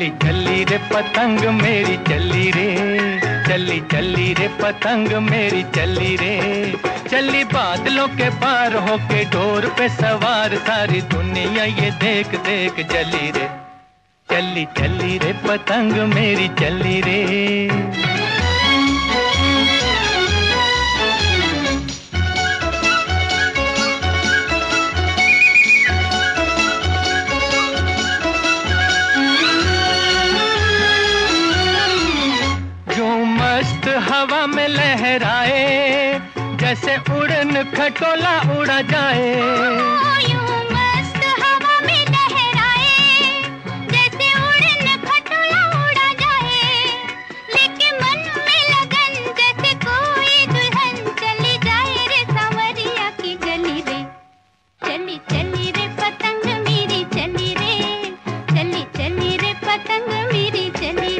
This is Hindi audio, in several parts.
चली चली रे पतंग मेरी चली रे, चली चली रे पतंग मेरी चली रे। चली बादलों के पार होके डोर पे सवार, सारी दुनिया ये देख देख चली रे। चली चली रे पतंग मेरी चली रे।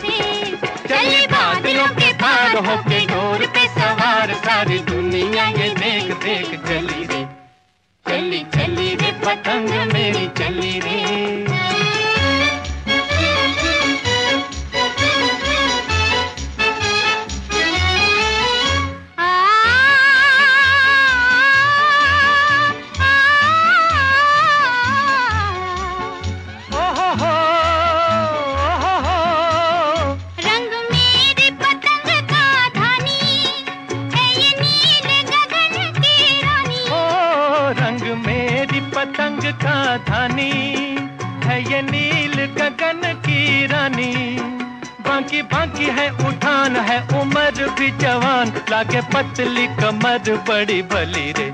रे चली बादलों के पार होके डोर सारी दुनिया ये देख देख चली रे। चली चली रे पतंग मेरी चली रे। पतंग का धानी है ये नील गगन की रानी। बाकी बाकी है उठान, है उम्र भी जवान। लागे पतली कमर, बड़ी भली रे।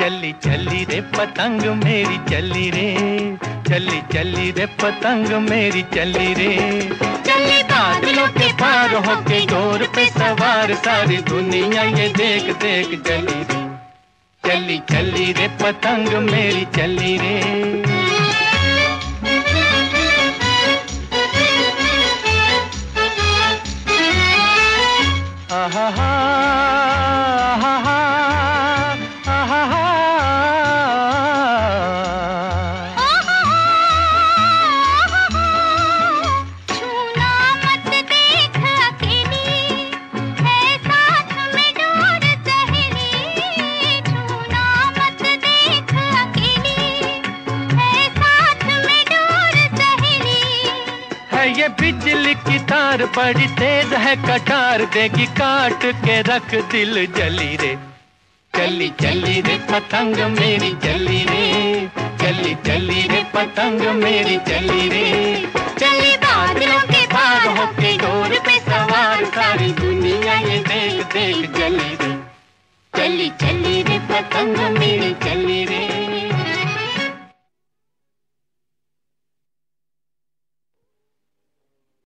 चली चली रे पतंग मेरी, चली रे। चली चली रे पतंग मेरी, चली रे। चली बादलों के पार होके डोर पे सवार, सारी दुनिया ये देख देख, चली रे। चली चली रे पतंग मेरी चली रे। ये बिजली की तार बड़ी तेज है कटार देगी काट के रख दिल जली रे। चली चली रे पतंग मेरी चली रे। चली चली रे पतंग मेरी चली रे। चली बादलों के पार होके डोर पे सवार, सारी दुनिया ये देख देख जली रे। चली चली रे पतंग मेरी